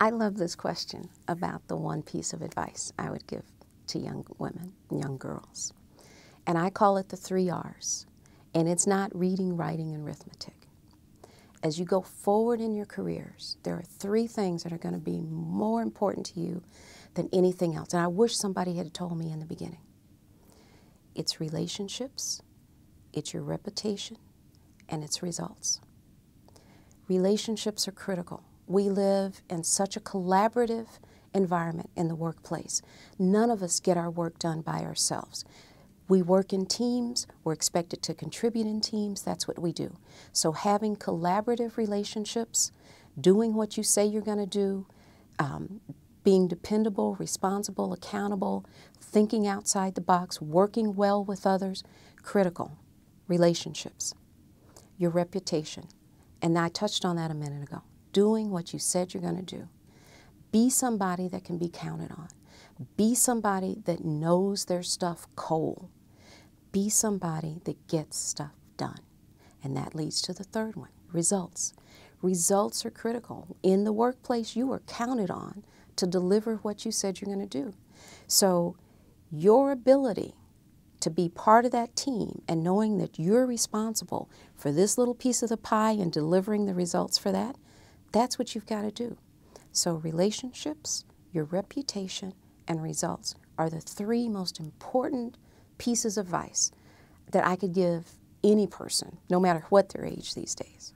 I love this question about the one piece of advice I would give to young women, young girls. And I call it the three R's. And it's not reading, writing, and arithmetic. As you go forward in your careers, there are three things that are going to be more important to you than anything else. And I wish somebody had told me in the beginning. It's relationships, it's your reputation, and it's results. Relationships are critical. We live in such a collaborative environment in the workplace. None of us get our work done by ourselves. We work in teams, we're expected to contribute in teams, that's what we do. So having collaborative relationships, doing what you say you're going to do, um, being dependable, responsible, accountable, thinking outside the box, working well with others, critical. Relationships, your reputation. And I touched on that a minute ago. Doing what you said you're going to do. Be somebody that can be counted on. Be somebody that knows their stuff cold. Be somebody that gets stuff done. And that leads to the third one results. Results are critical. In the workplace, you are counted on to deliver what you said you're going to do. So, your ability to be part of that team and knowing that you're responsible for this little piece of the pie and delivering the results for that, that's what you've got to do. So, relationships, your reputation, and results are the three most important pieces of advice that I could give any person, no matter what their age these days.